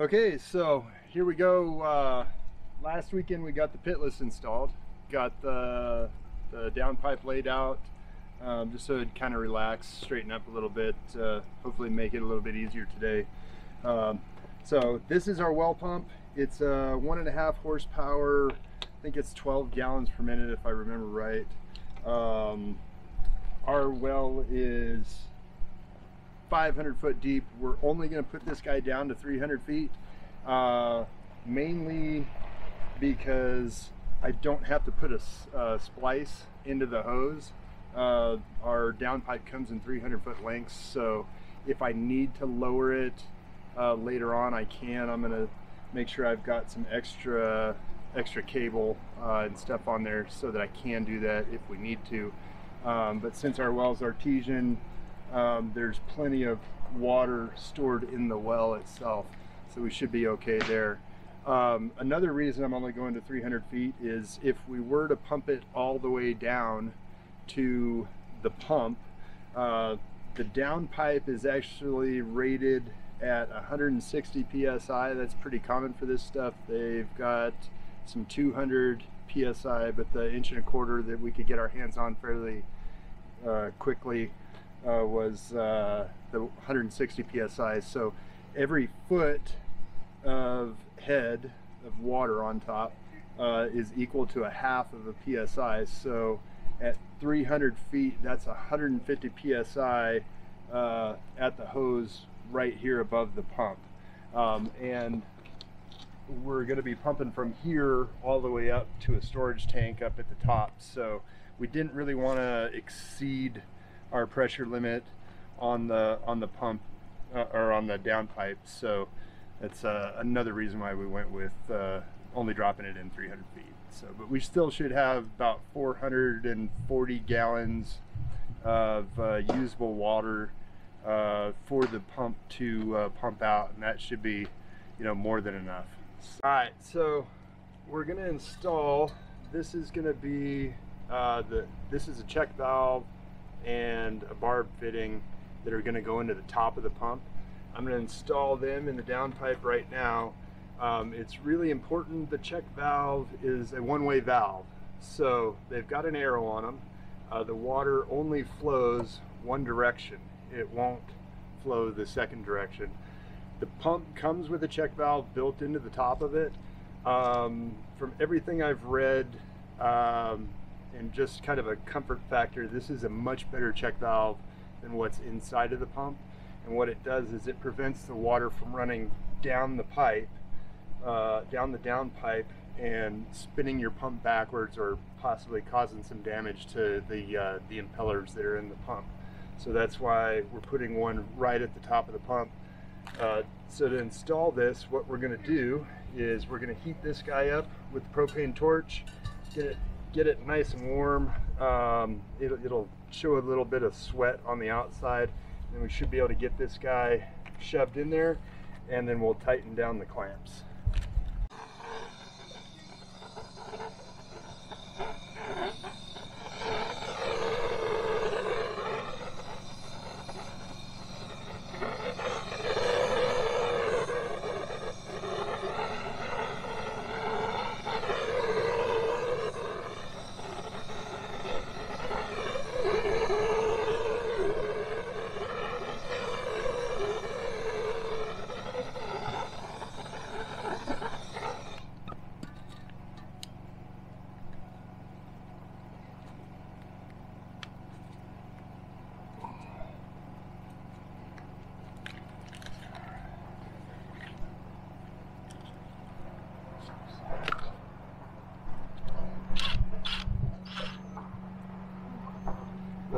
Okay, so here we go. Uh, last weekend we got the pitless installed, got the, the downpipe laid out, um, just so it kind of relax, straighten up a little bit, uh, hopefully make it a little bit easier today. Um, so this is our well pump. It's a one and a half horsepower, I think it's 12 gallons per minute if I remember right. Um, our well is 500 foot deep. We're only going to put this guy down to 300 feet, uh, mainly because I don't have to put a uh, splice into the hose. Uh, our downpipe comes in 300 foot lengths, so if I need to lower it uh, later on, I can. I'm going to make sure I've got some extra extra cable uh, and stuff on there so that I can do that if we need to. Um, but since our well's artesian, um, there's plenty of water stored in the well itself, so we should be okay there. Um, another reason I'm only going to 300 feet is if we were to pump it all the way down to the pump, uh, the downpipe is actually rated at 160 psi. That's pretty common for this stuff. They've got some 200 psi, but the inch and a quarter that we could get our hands on fairly uh, quickly uh, was uh, the 160 psi. So every foot of head of water on top uh, is equal to a half of a psi. So at 300 feet, that's 150 psi uh, at the hose right here above the pump. Um, and we're going to be pumping from here all the way up to a storage tank up at the top. So we didn't really want to exceed our pressure limit on the on the pump uh, or on the downpipe. So that's uh, another reason why we went with uh, only dropping it in 300 feet. So, but we still should have about 440 gallons of uh, usable water uh, for the pump to uh, pump out, and that should be, you know, more than enough. All right, so we're going to install. This is going to be the. This is a check valve and a barb fitting that are going to go into the top of the pump. I'm going to install them in the downpipe right now. Um, it's really important the check valve is a one-way valve. So they've got an arrow on them. Uh, the water only flows one direction. It won't flow the second direction. The pump comes with a check valve built into the top of it. Um, from everything I've read, um, and just kind of a comfort factor, this is a much better check valve than what's inside of the pump. And what it does is it prevents the water from running down the pipe, uh, down the down pipe, and spinning your pump backwards or possibly causing some damage to the, uh, the impellers that are in the pump. So that's why we're putting one right at the top of the pump. Uh, so to install this, what we're gonna do is we're gonna heat this guy up with the propane torch, get it get it nice and warm. Um, it'll, it'll show a little bit of sweat on the outside and we should be able to get this guy shoved in there and then we'll tighten down the clamps.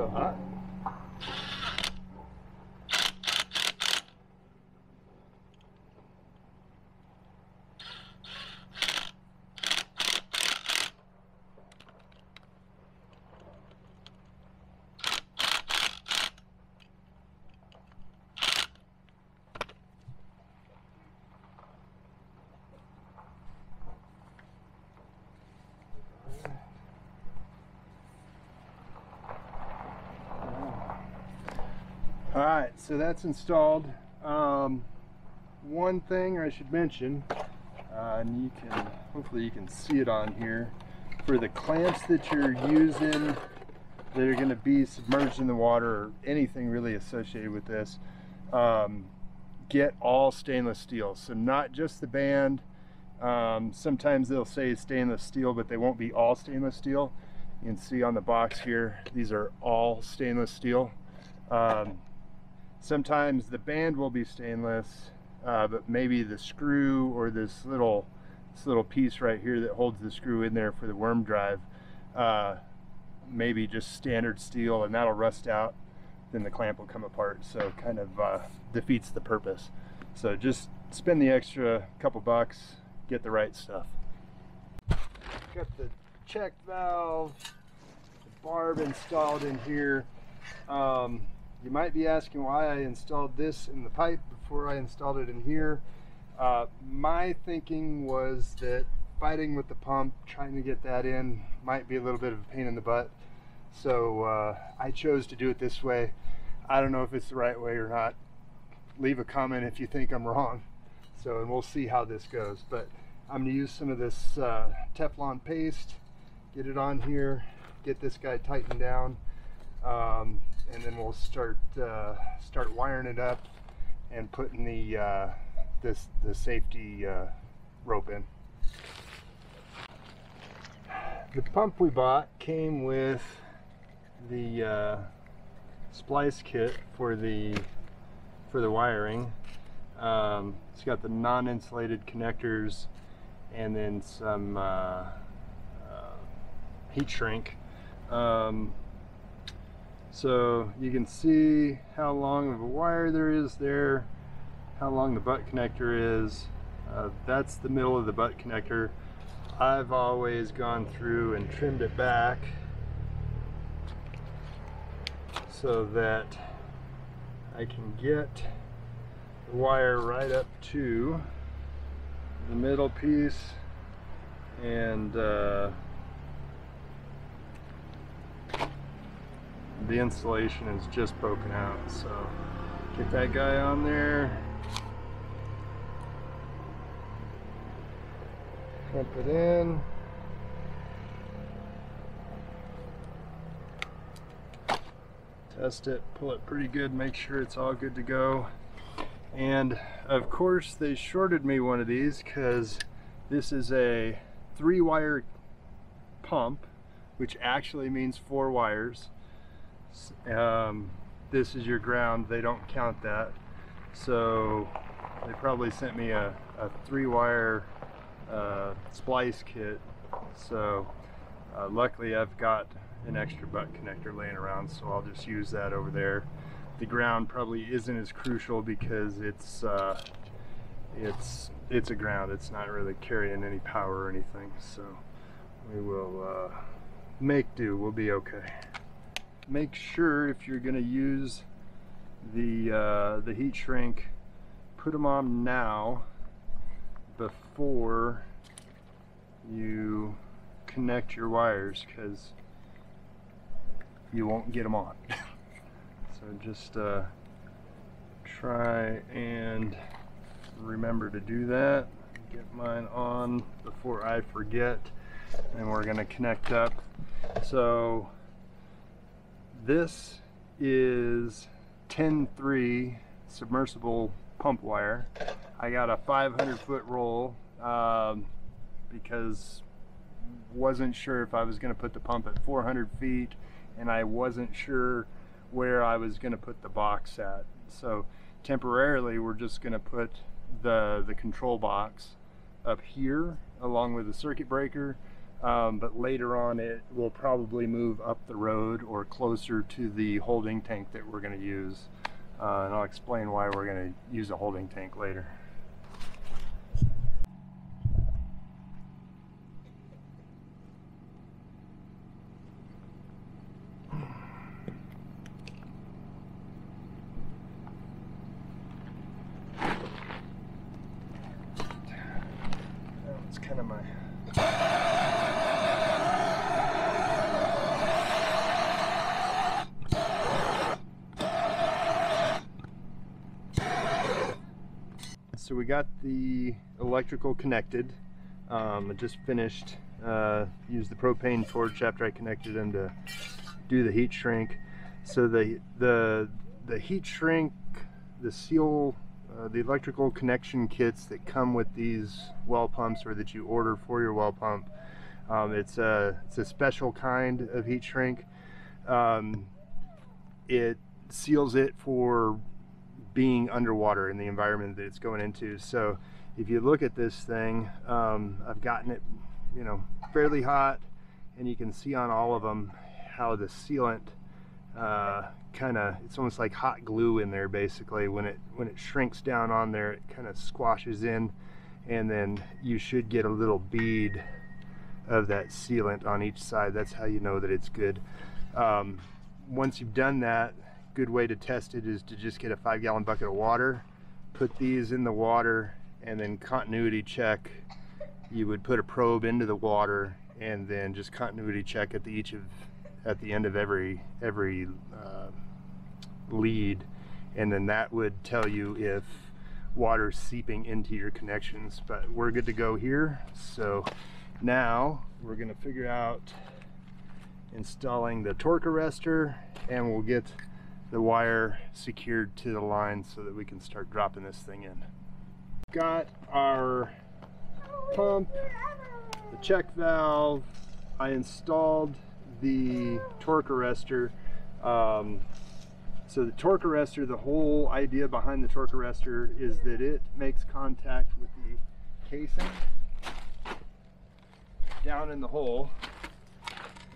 little hot. All right, so that's installed. Um, one thing I should mention, uh, and you can, hopefully you can see it on here, for the clamps that you're using that are going to be submerged in the water or anything really associated with this, um, get all stainless steel. So not just the band. Um, sometimes they'll say stainless steel, but they won't be all stainless steel. You can see on the box here, these are all stainless steel. Um, sometimes the band will be stainless, uh, but maybe the screw or this little this little piece right here that holds the screw in there for the worm drive, uh, maybe just standard steel and that'll rust out, then the clamp will come apart. So kind of uh, defeats the purpose. So just spend the extra couple bucks, get the right stuff. Got the check valve, the barb installed in here. Um, you might be asking why I installed this in the pipe before I installed it in here. Uh, my thinking was that fighting with the pump, trying to get that in, might be a little bit of a pain in the butt. So uh, I chose to do it this way. I don't know if it's the right way or not. Leave a comment if you think I'm wrong. So, and we'll see how this goes. But I'm gonna use some of this uh, Teflon paste, get it on here, get this guy tightened down, um, and then we'll start uh, start wiring it up and putting the uh, this the safety uh, rope in. The pump we bought came with the uh, splice kit for the for the wiring. Um, it's got the non-insulated connectors and then some uh, uh, heat shrink. Um, so you can see how long of a wire there is there, how long the butt connector is. Uh, that's the middle of the butt connector. I've always gone through and trimmed it back so that I can get the wire right up to the middle piece and uh, the insulation is just poking out so get that guy on there. Pump it in. Test it pull it pretty good make sure it's all good to go. And of course they shorted me one of these because this is a three wire pump which actually means four wires um, this is your ground they don't count that. So they probably sent me a, a three wire uh, splice kit. So uh, luckily I've got an extra butt connector laying around so I'll just use that over there. The ground probably isn't as crucial because it's uh, it's it's a ground it's not really carrying any power or anything. So we will uh, make do we'll be okay make sure if you're going to use the uh, the heat shrink put them on now before you connect your wires because you won't get them on. So just uh, try and remember to do that. Get mine on before I forget and we're gonna connect up. So this is 10-3 submersible pump wire. I got a 500 foot roll um, because wasn't sure if I was going to put the pump at 400 feet and I wasn't sure where I was going to put the box at. So temporarily we're just going to put the, the control box up here along with the circuit breaker um, but later on it will probably move up the road or closer to the holding tank that we're going to use uh, and I'll explain why we're going to use a holding tank later. So we got the electrical connected. Um, I just finished, uh, used the propane torch after I connected them to do the heat shrink. So the, the, the heat shrink, the seal, uh, the electrical connection kits that come with these well pumps or that you order for your well pump, um, it's, a, it's a special kind of heat shrink. Um, it seals it for being underwater in the environment that it's going into. So if you look at this thing, um, I've gotten it, you know, fairly hot and you can see on all of them how the sealant uh, kind of, it's almost like hot glue in there basically. When it, when it shrinks down on there, it kind of squashes in and then you should get a little bead of that sealant on each side. That's how you know that it's good. Um, once you've done that, good way to test it is to just get a five gallon bucket of water, put these in the water, and then continuity check. You would put a probe into the water and then just continuity check at the each of at the end of every every uh, lead, and then that would tell you if water's seeping into your connections. But we're good to go here. So now we're gonna figure out installing the torque arrestor and we'll get the wire secured to the line so that we can start dropping this thing in. Got our pump, the check valve, I installed the torque arrestor. Um, so the torque arrestor, the whole idea behind the torque arrestor is that it makes contact with the casing down in the hole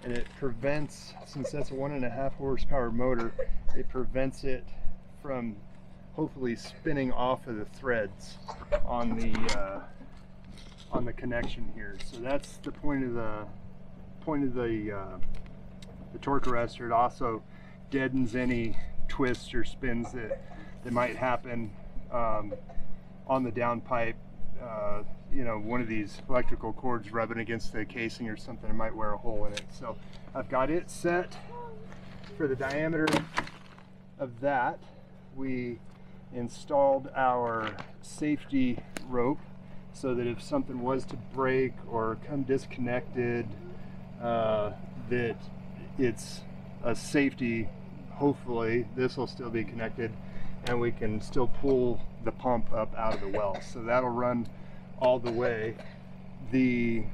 and it prevents, since that's a one and a half horsepower motor, it prevents it from hopefully spinning off of the threads on the uh, on the connection here. So that's the point of the point of the uh, the torque arrestor. It also deadens any twists or spins that that might happen um, on the downpipe uh, you know, one of these electrical cords rubbing against the casing or something, it might wear a hole in it. So I've got it set for the diameter of that. We installed our safety rope so that if something was to break or come disconnected, uh, that it's a safety, hopefully this will still be connected and we can still pull the pump up out of the well. So that'll run all the way. The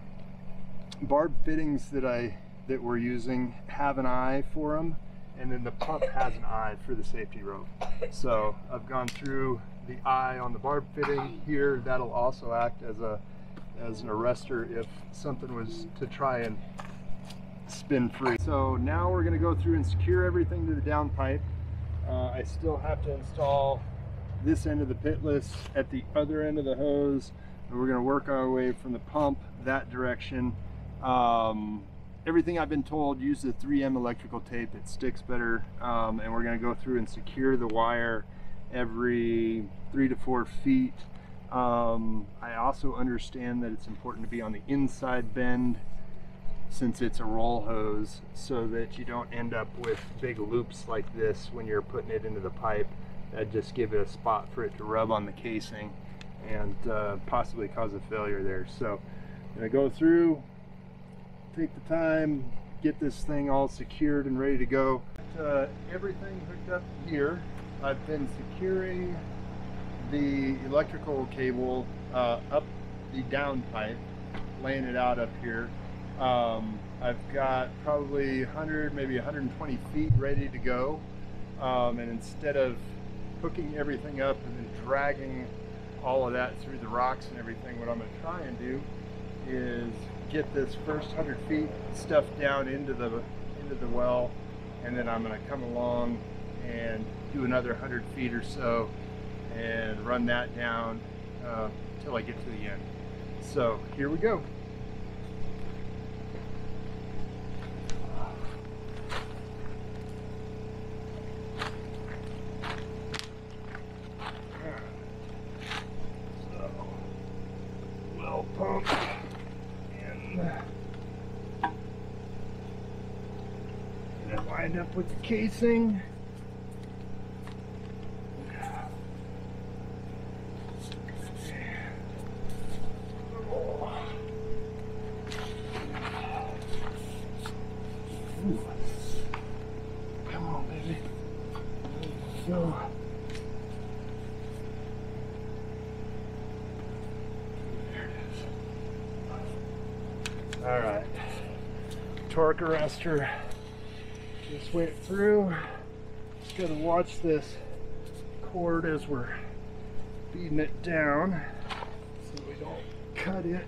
barb fittings that I that we're using have an eye for them and then the pump has an eye for the safety rope. So I've gone through the eye on the barb fitting here. That'll also act as a as an arrestor if something was to try and spin free. So now we're going to go through and secure everything to the downpipe. Uh, I still have to install this end of the pitless at the other end of the hose and we're going to work our way from the pump that direction um, everything I've been told use the 3M electrical tape. It sticks better um, and we're going to go through and secure the wire every three to four feet. Um, I also understand that it's important to be on the inside bend since it's a roll hose so that you don't end up with big loops like this when you're putting it into the pipe. That just give it a spot for it to rub on the casing and uh, possibly cause a failure there. So I'm gonna go through take the time get this thing all secured and ready to go. Uh, everything hooked up here. I've been securing the electrical cable uh, up the down pipe laying it out up here. Um, I've got probably 100, maybe 120 feet ready to go. Um, and instead of hooking everything up and then dragging all of that through the rocks and everything, what I'm going to try and do is get this first 100 feet stuffed down into the into the well, and then I'm going to come along and do another 100 feet or so and run that down uh, until I get to the end. So here we go. up with the casing. come on baby. All right. Torque arrestor just went through. Just gotta watch this cord as we're feeding it down so we don't cut it.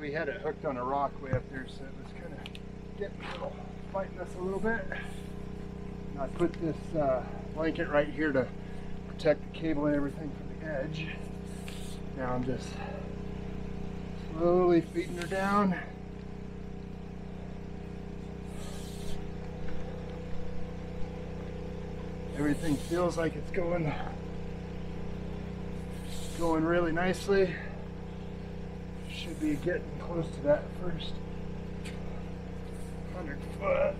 We had it hooked on a rock way up there, so it was kind of getting a little, fighting us a little bit. I put this uh, blanket right here to protect the cable and everything edge. Now I'm just slowly feeding her down. Everything feels like it's going going really nicely. Should be getting close to that first 100 foot.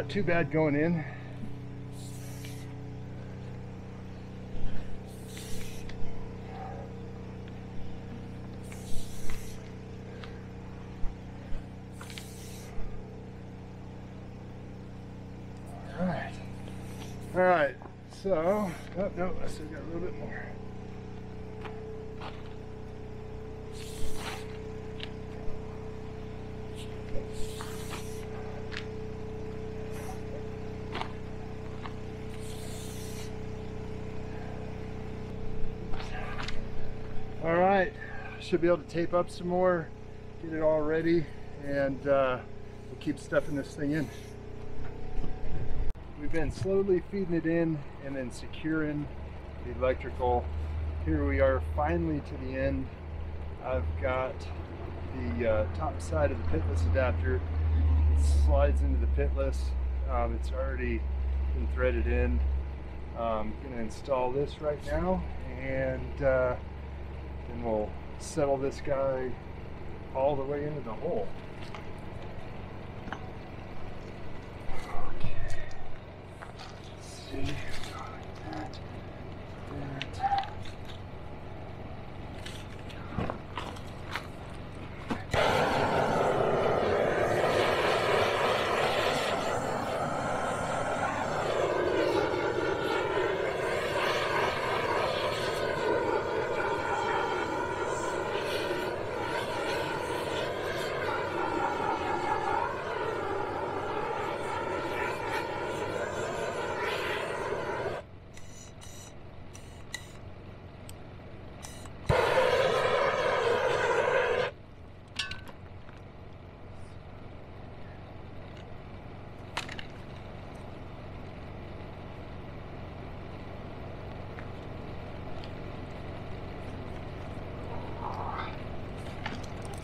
Not too bad going in. All right. All right. So, oh no, I still got a little bit more. All right, should be able to tape up some more, get it all ready, and uh, we'll keep stuffing this thing in. We've been slowly feeding it in and then securing the electrical. Here we are finally to the end. I've got the uh, top side of the pitless adapter. It slides into the pitless. Um, it's already been threaded in. I'm going to install this right now and uh, then we'll settle this guy all the way into the hole. Okay. Let's see. Like that. That.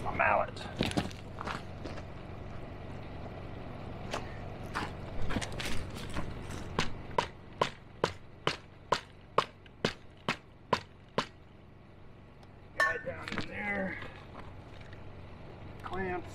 my mallet. Guy down in there. Clamps.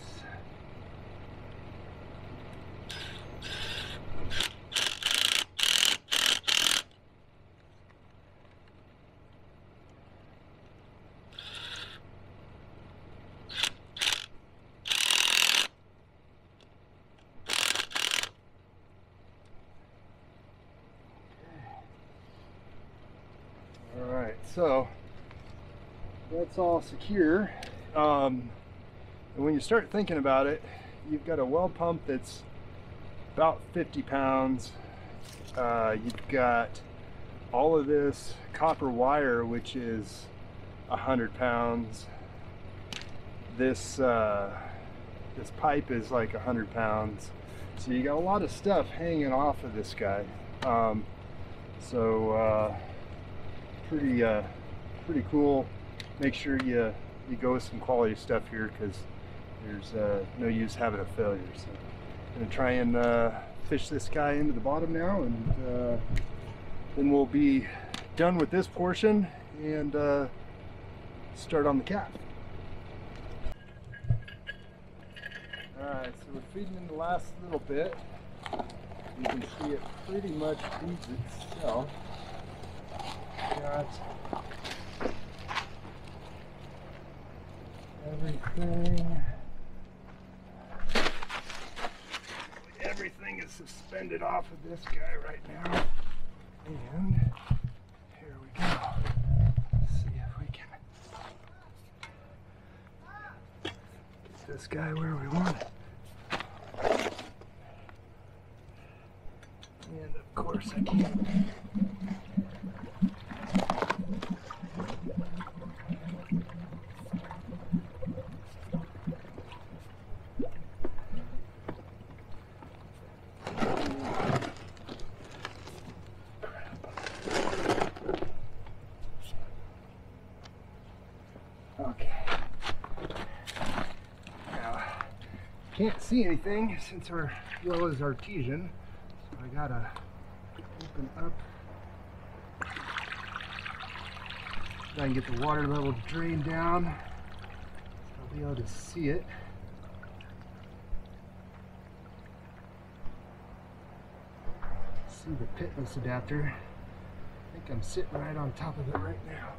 All right, so that's all secure. Um, and when you start thinking about it, you've got a well pump that's about 50 pounds. Uh, you've got all of this copper wire, which is 100 pounds. This uh, this pipe is like 100 pounds. So you got a lot of stuff hanging off of this guy. Um, so uh, pretty uh, pretty cool. Make sure you you go with some quality stuff here because there's uh, no use having a failure. So I'm gonna try and uh, fish this guy into the bottom now, and uh, then we'll be done with this portion and uh, start on the cap. All right, so we're feeding in the last little bit. You can see it pretty much feeds itself. Got everything. Everything is suspended off of this guy right now. And here we go. Let's see if we can get this guy where we want it. And of course I can't. Okay. Now, can't see anything since our well is artesian, so I gotta open up. Try and get the water level drained down. So I'll be able to see it. See the pitless adapter. I think I'm sitting right on top of it right now.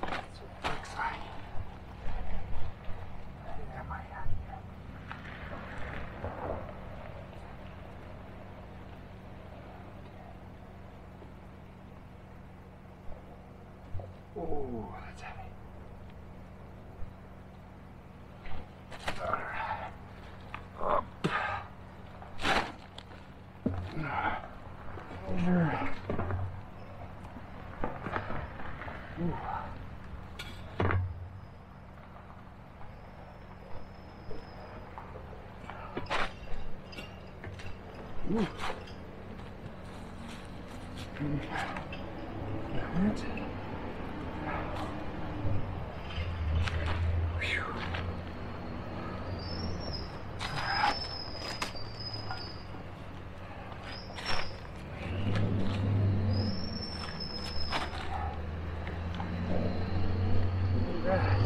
That's what it looks like. Where am I at here? Oh, that's heavy. Alright. Up. Over. Ooh. Ooh. That. Phew. Alright.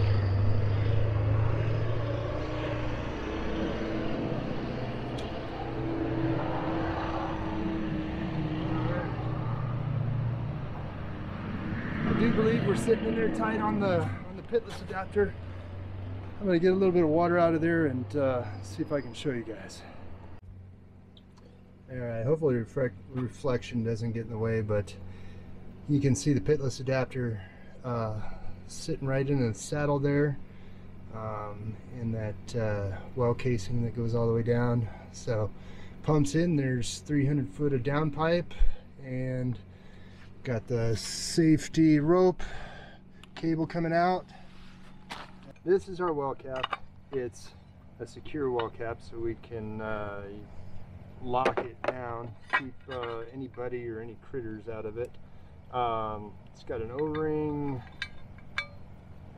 I do believe we're sitting in there tight on the on the pitless adapter. I'm gonna get a little bit of water out of there and uh, see if I can show you guys. All right, hopefully reflect, reflection doesn't get in the way, but you can see the pitless adapter uh, sitting right in the saddle there um, in that uh, well casing that goes all the way down. So pumps in, there's 300 foot of downpipe and got the safety rope cable coming out. This is our well cap. It's a secure well cap so we can uh, lock it down, keep uh, anybody or any critters out of it. Um, it's got an O-ring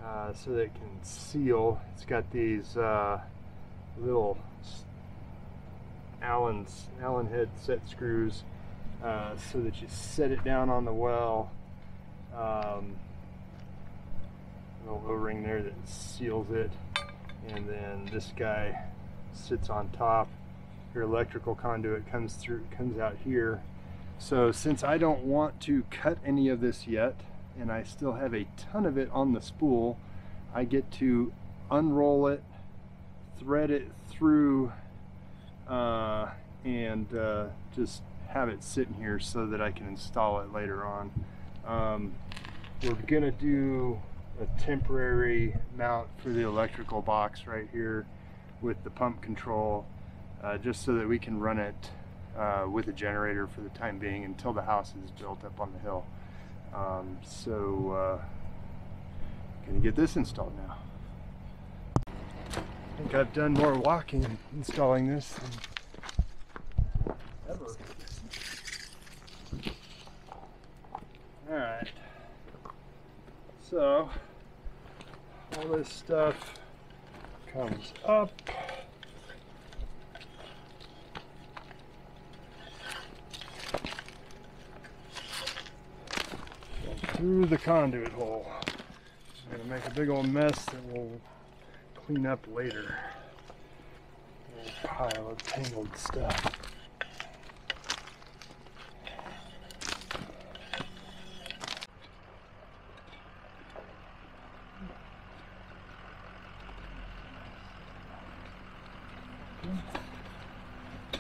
uh, so that it can seal. It's got these uh, little Allen's Allen head set screws uh, so that you set it down on the well. Um, little O-ring there that seals it, and then this guy sits on top. Your electrical conduit comes through, comes out here. So since I don't want to cut any of this yet, and I still have a ton of it on the spool, I get to unroll it, thread it through, uh, and uh, just have it sitting here so that I can install it later on. Um, we're gonna do a temporary mount for the electrical box right here with the pump control, uh, just so that we can run it uh, with a generator for the time being until the house is built up on the hill. Um, so, uh, gonna get this installed now. I think I've done more walking installing this than ever. Alright. So, all this stuff comes up. Through the conduit hole. I'm gonna make a big old mess that we'll clean up later. A pile of tangled stuff.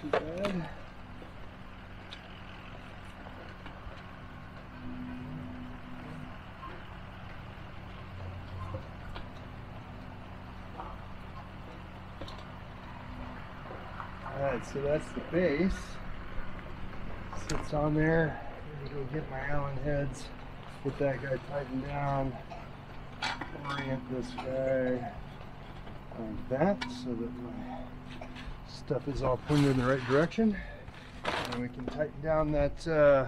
too bad. Alright, so that's the base. Sits on there. Go get my Allen heads. Get that guy tightened down. Orient this guy like that so that my stuff is all pointed in the right direction. And we can tighten down that uh,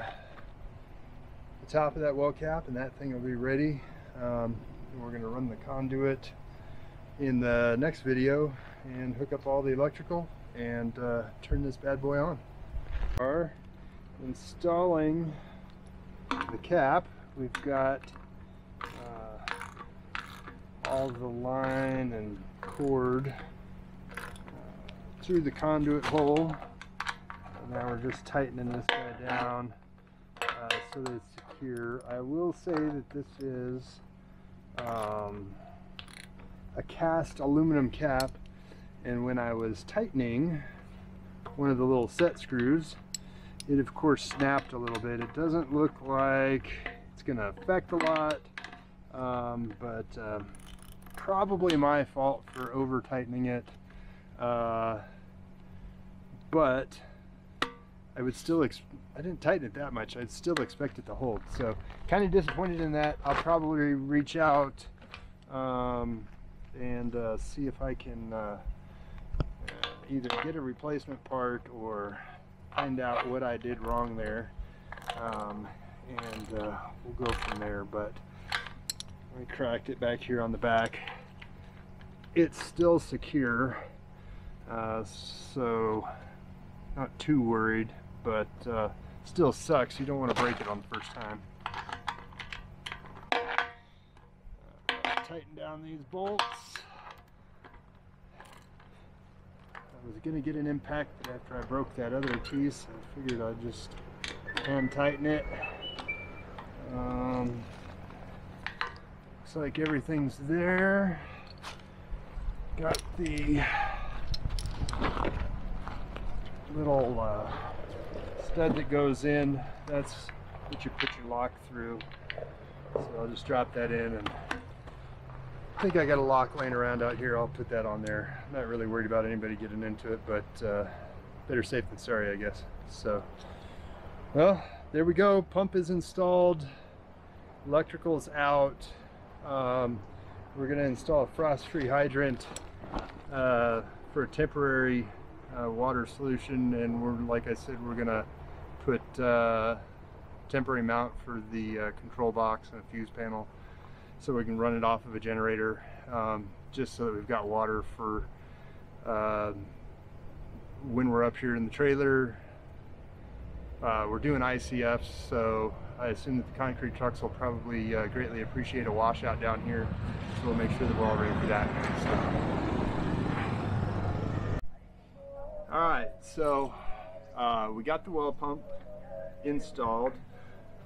the top of that well cap and that thing will be ready. Um, we're going to run the conduit in the next video and hook up all the electrical and uh, turn this bad boy on. We are installing the cap. We've got uh, all the line and cord uh, through the conduit hole. And now we're just tightening this guy down uh, so that it's secure. I will say that this is um, a cast aluminum cap and when I was tightening one of the little set screws it of course snapped a little bit. It doesn't look like it's gonna affect a lot um, but uh, probably my fault for over tightening it. Uh, but I would still I didn't tighten it that much. I'd still expect it to hold. So kind of disappointed in that. I'll probably reach out um, and uh, see if I can uh, either get a replacement part or find out what I did wrong there um, and uh, we'll go from there but we cracked it back here on the back. It's still secure uh, so not too worried but uh, still sucks. You don't want to break it on the first time. Uh, tighten down these bolts I was going to get an impact but after I broke that other piece. I figured I'd just hand tighten it. Um, looks like everything's there. Got the little uh, stud that goes in. That's what you put your lock through. So I'll just drop that in and think I got a lock laying around out here. I'll put that on there. I'm not really worried about anybody getting into it, but uh, better safe than sorry, I guess. So, well, there we go. Pump is installed. Electrical's out. Um, we're going to install a frost-free hydrant uh, for a temporary uh, water solution, and we're like I said, we're going to put uh, temporary mount for the uh, control box and a fuse panel so we can run it off of a generator um, just so that we've got water for uh, when we're up here in the trailer. Uh, we're doing ICFs, so I assume that the concrete trucks will probably uh, greatly appreciate a washout down here, so we'll make sure that we're all ready for that. All right, so uh, we got the well pump installed.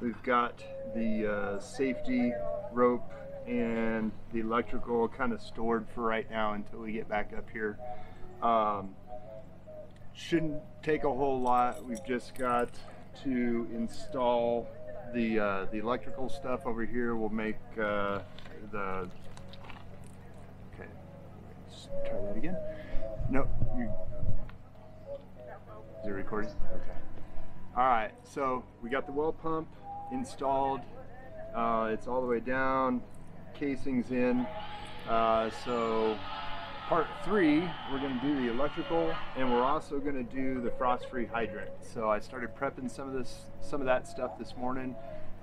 We've got the uh, safety rope and the electrical kind of stored for right now until we get back up here. Um, shouldn't take a whole lot. We've just got to install the uh, the electrical stuff over here. We'll make uh, the okay. Let's try that again. No, you. Is it recording? Okay. All right. So we got the well pump installed. It's all the way down casings in. Uh, so part three, we're to do the electrical and we're also to do the frost-free hydrant. So I started prepping some of this, some of that stuff this morning.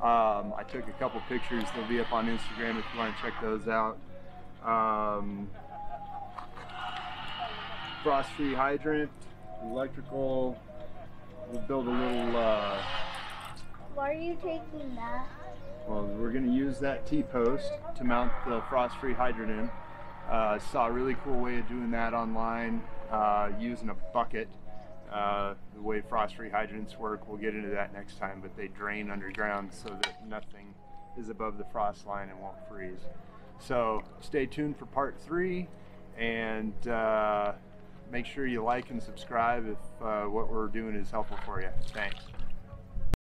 Um, I took a couple pictures. They'll be up on Instagram if you want to check those out. Um, frost-free hydrant, electrical. We'll build a little. Uh, Why are you taking that? Well, we're going to use that T-post to mount the frost-free hydrant in. Uh, saw a really cool way of doing that online uh, using a bucket. Uh, the way frost-free hydrants work, we'll get into that next time, but they drain underground so that nothing is above the frost line and won't freeze. So stay tuned for part three, and uh, make sure you like and subscribe if uh, what we're doing is helpful for you. Thanks.